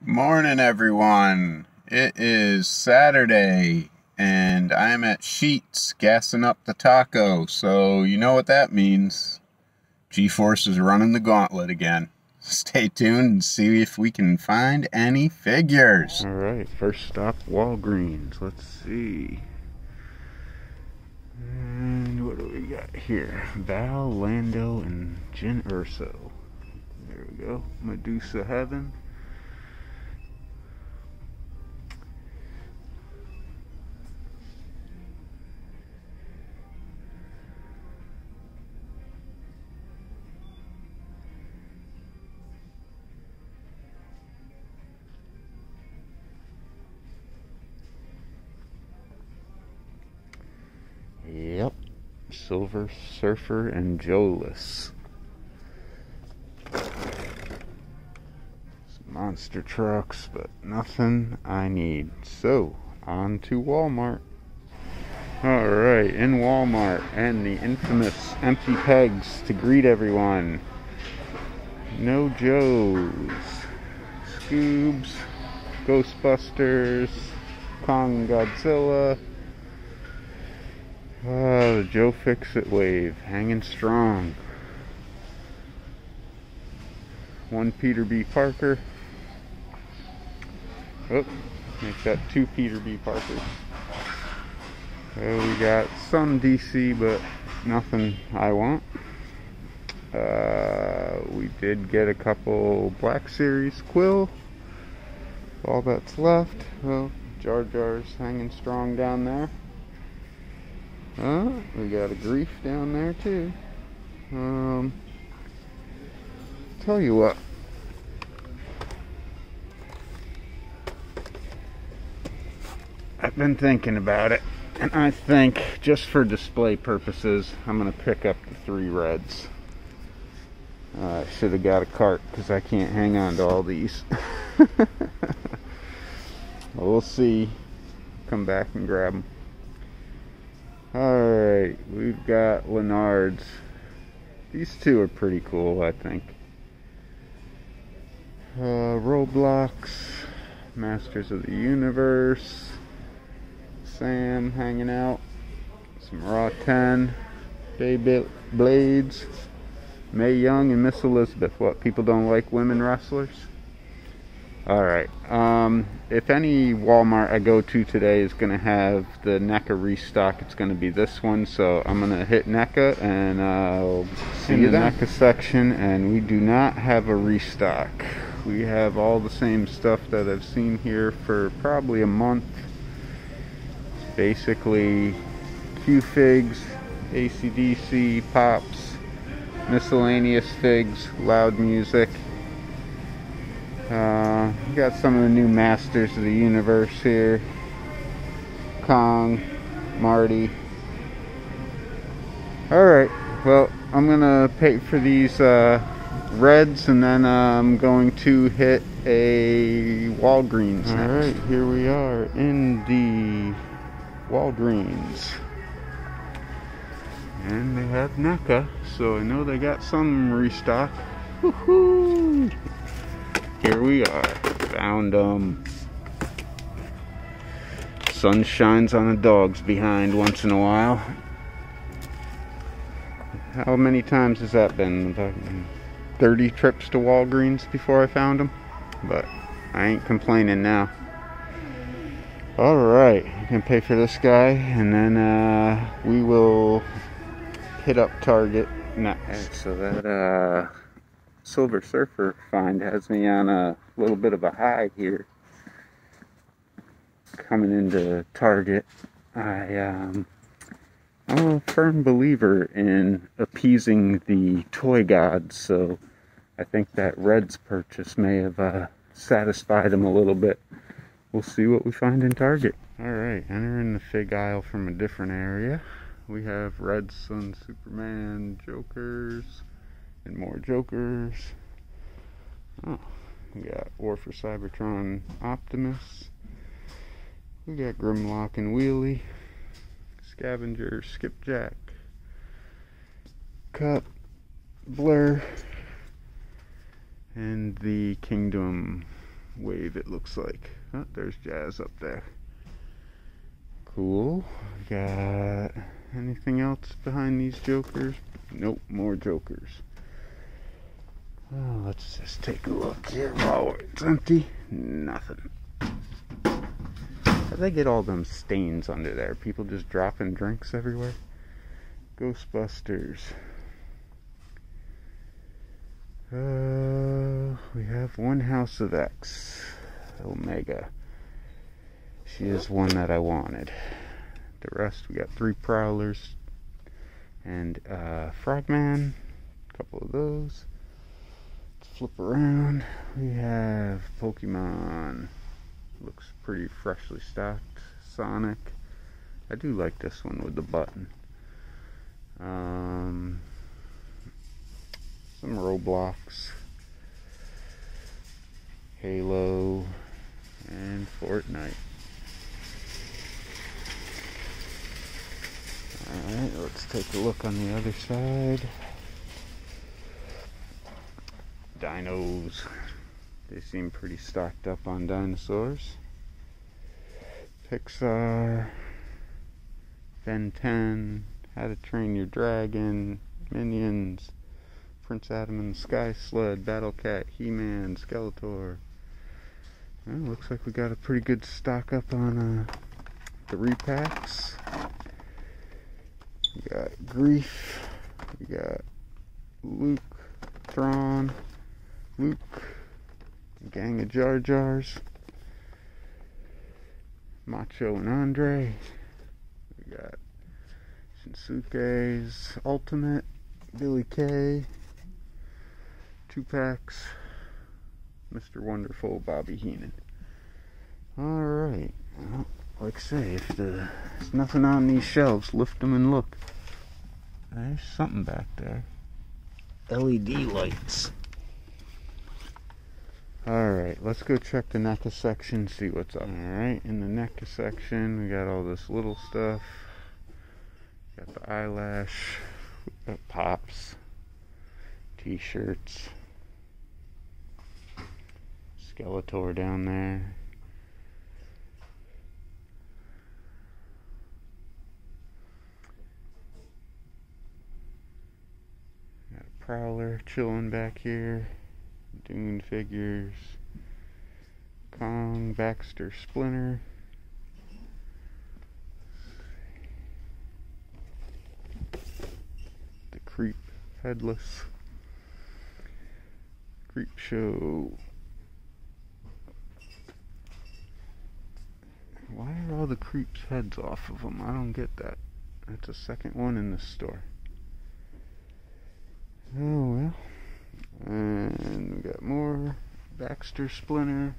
Morning, everyone. It is Saturday, and I'm at Sheetz gassing up the taco. So, you know what that means. G Force is running the gauntlet again. Stay tuned and see if we can find any figures. All right, first stop Walgreens. Let's see. And what do we got here? Val, Lando, and Jyn Erso. There we go. Medusa Heaven. Silver Surfer and Joelus. Some monster trucks, but nothing I need. So, on to Walmart. Alright, in Walmart, and the infamous empty pegs to greet everyone. No Joes. Scoobs. Ghostbusters. Kong Godzilla. Oh, the Joe Fixit wave, hanging strong. One Peter B. Parker. Oh, make that two Peter B. Parkers. We got some DC, but nothing I want. Uh, we did get a couple Black Series Quill. All that's left. Well, Jar Jar's hanging strong down there. Uh, we got a Greef down there too. Um, tell you what. I've been thinking about it, and I think just for display purposes, I'm gonna pick up the three reds. Uh, I should have got a cart because I can't hang on to all these. we'll see. Come back and grab them. Got Lennards. These two are pretty cool, I think. Uh, Roblox, Masters of the Universe, Sam hanging out, some Raw 10, Blades, Mae Young, and Miss Elizabeth. What, people don't like women wrestlers? Alright, um, if any Walmart I go to today is going to have the NECA restock, it's going to be this one. So I'm going to hit NECA and I'll see in the NECA section. And we do not have a restock. We have all the same stuff that I've seen here for probably a month. It's basically Q-Figs, ACDC, Pops, miscellaneous figs, loud music. Uh, got some of the new Masters of the Universe here. Kong, Marty. Alright, well, I'm gonna pay for these uh, reds and then uh, I'm going to hit a Walgreens Alright, here we are in the Walgreens. And they have NECA, so I know they got some restock. Woohoo! Here we are. Found them. Sun shines on the dogs behind once in a while. How many times has that been? About 30 trips to Walgreens before I found them? But I ain't complaining now. Alright, I can pay for this guy and then uh, we will hit up Target next. So that uh Silver Surfer find has me on a little bit of a high here. Coming into Target, I um, I'm a firm believer in appeasing the toy gods, so I think that Reds purchase may have uh, satisfied him a little bit. We'll see what we find in Target. Alright, entering the fig aisle from a different area. We have Red Sun Superman, Jokers, and more Jokers. Oh, we got War for Cybertron Optimus. We got Grimlock and Wheelie. Scavenger, Skipjack. Kup, Blurr. And the Kingdom wave it looks like. Oh, there's Jazz up there. Cool. Got anything else behind these jokers? Nope, more jokers. Let's just take a look here while it's empty. Nothing. How they get all them stains under there? People just dropping drinks everywhere? Ghostbusters. Uh, we have one House of X. Omega. She is one that I wanted. The rest, we got three Prowlers and uh, Frogman. A couple of those. Flip around. We have Pokemon. Looks pretty freshly stocked. Sonic. I do like this one with the button. Um, some Roblox. Halo and Fortnite. Alright, let's take a look on the other side. Dinos. They seem pretty stocked up on dinosaurs. Pixar. Ben 10. How to Train Your Dragon. Minions. Prince Adam and the Sky Sled. Battle Cat. He-Man. Skeletor. Well, looks like we got a pretty good stock up on uh, the repacks. We got Greef. We got Luke, Thrawn, Luke, gang of Jar Jars, Macho and Andre. We got Shinsuke's Ultimate, Billie Kay, two packs, Mr. Wonderful, Bobby Heenan. Alright. Well, like I say, if the, there's nothing on these shelves, lift them and look. There's something back there. LED lights. Alright, let's go check the NECA section, see what's up. Alright, in the NECA section, we got all this little stuff. Got the eyelash, got pops, t-shirts. Skeletor down there. Got a Prowler chilling back here. Dune figures. Kong, Baxter, Splinter. The Creep, Headless. Creep Show. Why are all the creeps' heads off of them? I don't get that. That's the second one in the store. Oh well. And we got more Baxter Splinter.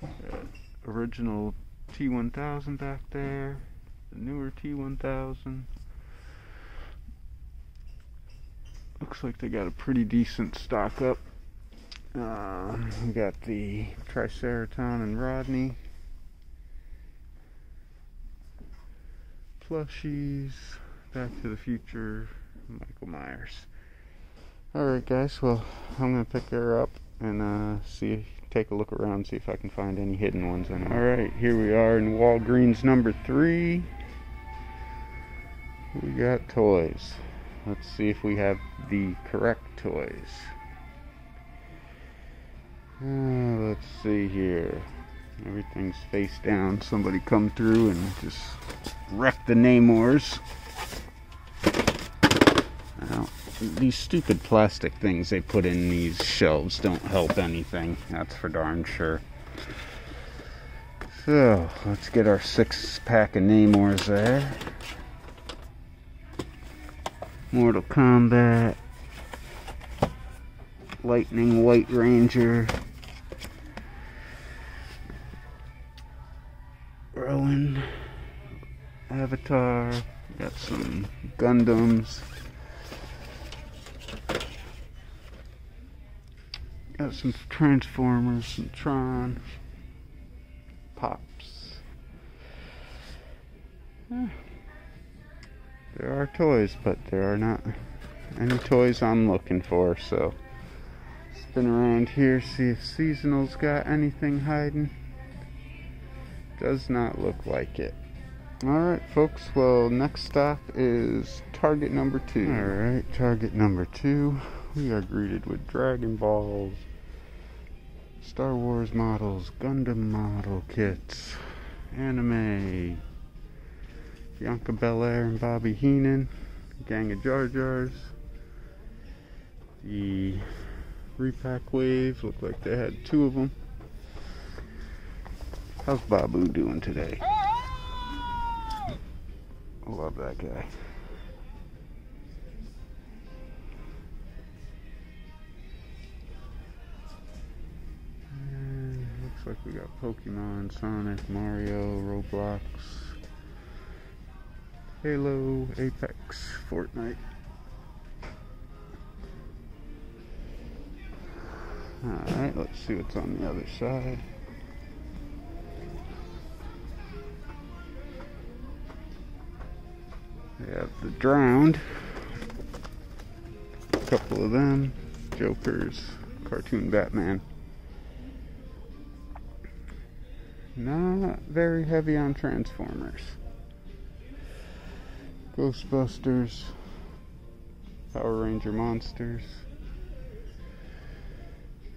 Got original T1000 back there. The newer T1000. Looks like they got a pretty decent stock up. Uh, we got the Triceraton and Rodney. plushies, Back to the Future, Michael Myers. Alright guys, well I'm gonna pick her up and uh, see take a look around, see if I can find any hidden ones in Alright, here we are in Walgreens number three. We got toys. Let's see if we have the correct toys. Uh, let's see here. Everything's face down. Somebody come through and just wreck the Namors. These stupid plastic things they put in these shelves don't help anything. That's for darn sure. So, let's get our six pack of Namors there. Mortal Kombat. Lightning White Ranger. Rowan, Avatar, got some Gundams, got some Transformers, some Tron, Pops. Yeah. There are toys, but there are not any toys I'm looking for, so Spin around here, see if Seasonal's got anything hiding. Does not look like it. Alright, folks, well, next stop is target number two. Alright, target number two. We are greeted with Dragon Balls, Star Wars models, Gundam model kits, anime, Bianca Belair and Bobby Heenan, Gang of Jar Jars, the repack wave, looked like they had two of them. How's Babu doing today? Love that guy. We got Pokemon, Sonic, Mario, Roblox, Halo, Apex, Fortnite. Alright, let's see what's on the other side. We have the drowned. A couple of them. Jokers. Cartoon Batman. Not very heavy on Transformers. Ghostbusters. Power Ranger Monsters.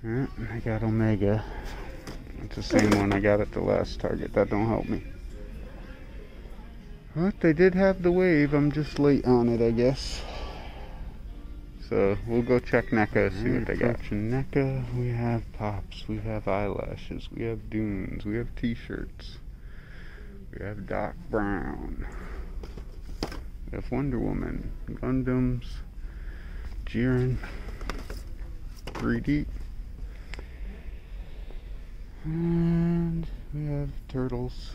Yeah, I got Omega. It's the same one I got at the last Target. That don't help me. But they did have the wave. I'm just late on it, I guess. So we'll go check NECA, see what they got. NECA, we have pops, we have eyelashes, we have dunes, we have t-shirts, we have Doc Brown, we have Wonder Woman, Gundams, Jiren, 3D, and we have Turtles.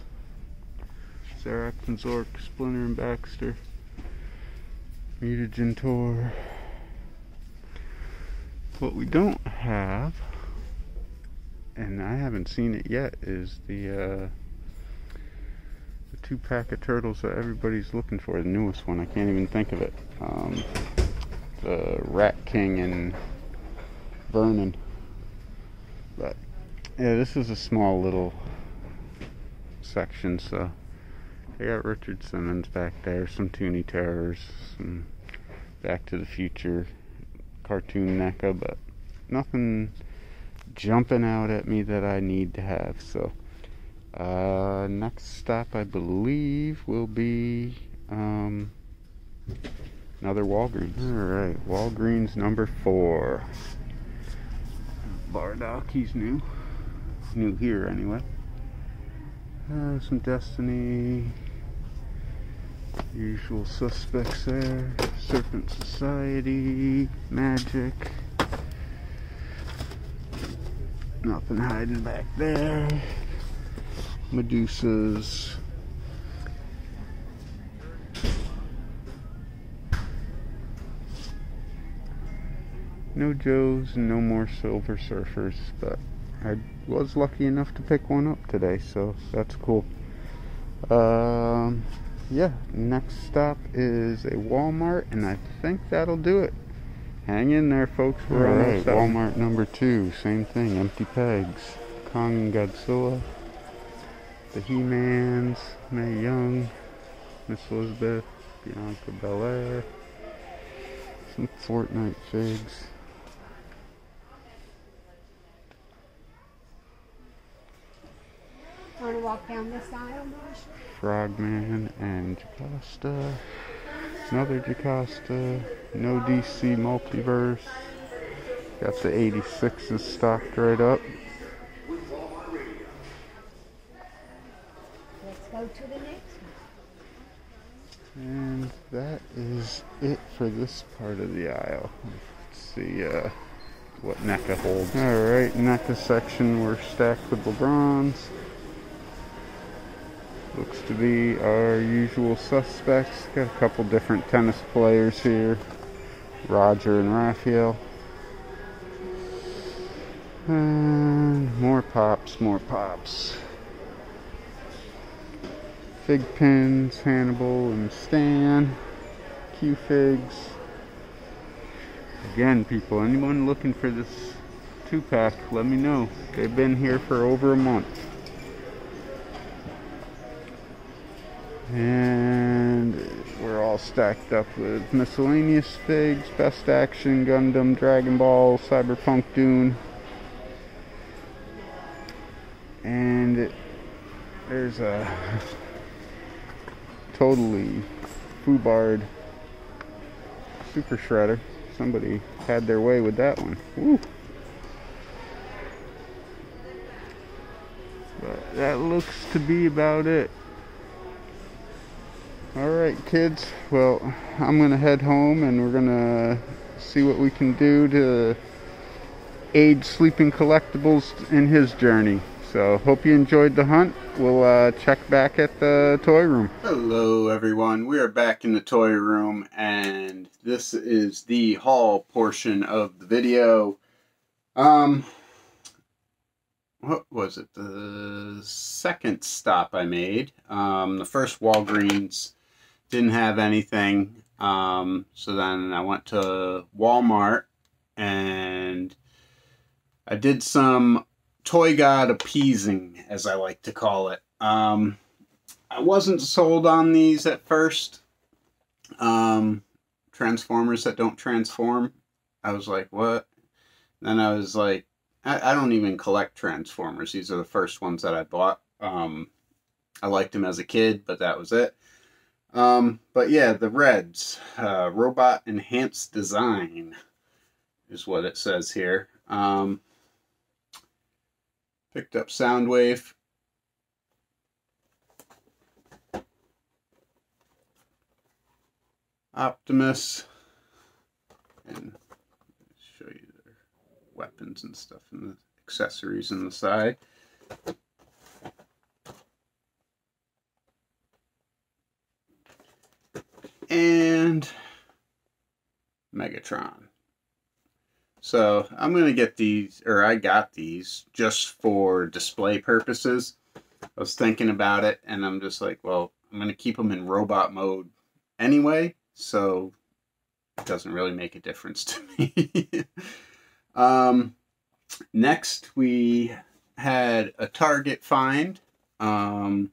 Zarax and Zork, Splinter and Baxter, Mutagen Tor. What we don't have, and I haven't seen it yet, is the uh, the two pack of turtles that everybody's looking for. The newest one, I can't even think of it. Um, the Rat King and Vernon. But yeah, this is a small little section, so I got Richard Simmons back there, some Toony Terrors, some Back to the Future cartoon NECA, but nothing jumping out at me that I need to have. So, uh, next stop, I believe, will be um, another Walgreens. All right, Walgreens number four. Bardock, he's new. New here, anyway. Uh, some Destiny, Usual suspects there. Serpent Society, Magic. Nothing hiding back there. Medusas. No Joes no more Silver Surfers, but I was lucky enough to pick one up today, so that's cool. Um, yeah, next stop is a Walmart, and I think that'll do it. Hang in there, folks. We're All right, Walmart number two. Same thing, empty pegs. Kong and Godzilla. The He-Mans, Mae Young, Miss Elizabeth, Bianca Belair. Some Fortnite figs. Want to walk down this aisle, Marshall? Frogman and Jocasta. Another Jocasta. No DC Multiverse. Got the 86s stocked right up. Let's go to the next one. And that is it for this part of the aisle. Let's see uh, what NECA holds. Alright, NECA section, we're stacked with LeBrons. Looks to be our usual suspects. Got a couple different tennis players here. Roger and Rafael. And more pops, more pops. Fig pins, Hannibal and Stan. Q figs. Again, people, anyone looking for this two pack, let me know. They've been here for over a month. And we're all stacked up with miscellaneous figs, Best Action, Gundam, Dragon Ball, Cyberpunk Dune. And there's a totally foobarred super shredder. Somebody had their way with that one. Woo. But that looks to be about it. Alright kids, well I'm gonna head home and we're gonna see what we can do to aid Sleeping Collectibles in his journey. So hope you enjoyed the hunt. We'll uh, check back at the toy room. Hello everyone, we are back in the toy room and this is the haul portion of the video. Um, what was it? The second stop I made. Um, the first Walgreens didn't have anything. Um, so then I went to Walmart and I did some toy god appeasing, as I like to call it. Um, I wasn't sold on these at first. Um, Transformers that don't transform. I was like, what? Then I was like, I, I don't even collect Transformers. These are the first ones that I bought. Um, I liked them as a kid, but that was it. Um, but yeah, the Reds, uh, Robot Enhanced Design is what it says here. Um, picked up Soundwave. Optimus. And show you their weapons and stuff and the accessories on the side. And Megatron. So I'm going to get these, or I got these just for display purposes. I was thinking about it and I'm just like, well, I'm going to keep them in robot mode anyway. So it doesn't really make a difference to me. um, next, we had a Target find. Um,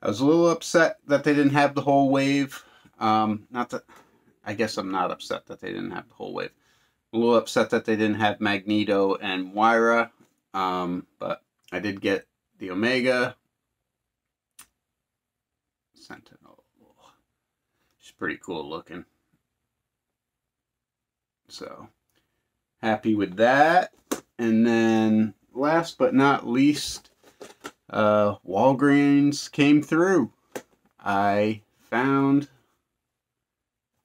I was a little upset that they didn't have the whole wave. Um, not that, I guess I'm not upset that they didn't have the whole wave. I'm a little upset that they didn't have Magneto and Moira. Um, but I did get the Omega. Sentinel. She's pretty cool looking. So, happy with that. And then, last but not least, uh, Walgreens came through. I found,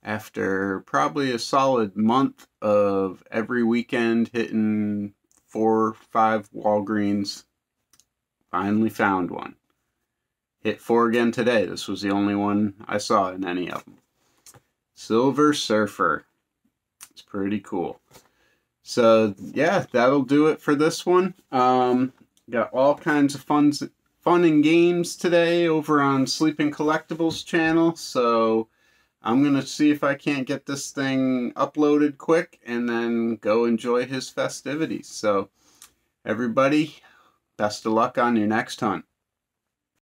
after probably a solid month of every weekend hitting four or five Walgreens, finally found one. Hit four again today. This was the only one I saw in any of them. Silver Surfer. It's pretty cool. So, yeah, that'll do it for this one. Um, Got all kinds of fun, fun and games today over on Sleeping Collectibles channel. So I'm going to see if I can't get this thing uploaded quick and then go enjoy his festivities. So everybody, best of luck on your next hunt.